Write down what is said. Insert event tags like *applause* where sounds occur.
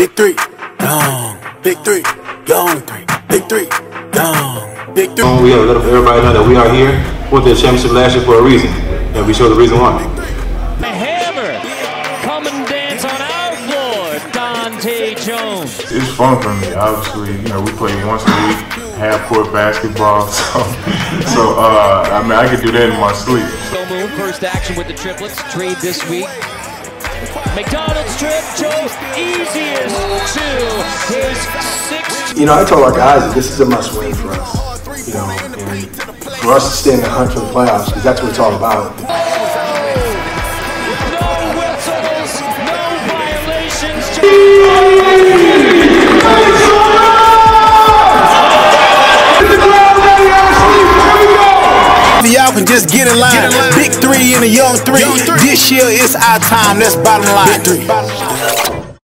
Big three, gone. Big three, gone three. Big three, gone. Big three. We gotta let everybody know that we are here for the championship last year for a reason, and we show the reason why. The hammer. Come and dance on our floor, Dante Jones. It's fun for me. Obviously, you know, we play once a week, half court basketball. *laughs* So, so uh, I mean, I could do that in my sleep. Go Moon, first action with the triplets. Trade this week. McDonald's trip chose easiest to his sixth. You know, I told our guys that this is a must win for us. You know, and for us to stay in the hunt for the playoffs, because that's what it's all about. No whistles, no violations. Y'all can just get in line. Big three and a young three. This year it's our time. That's bottom line.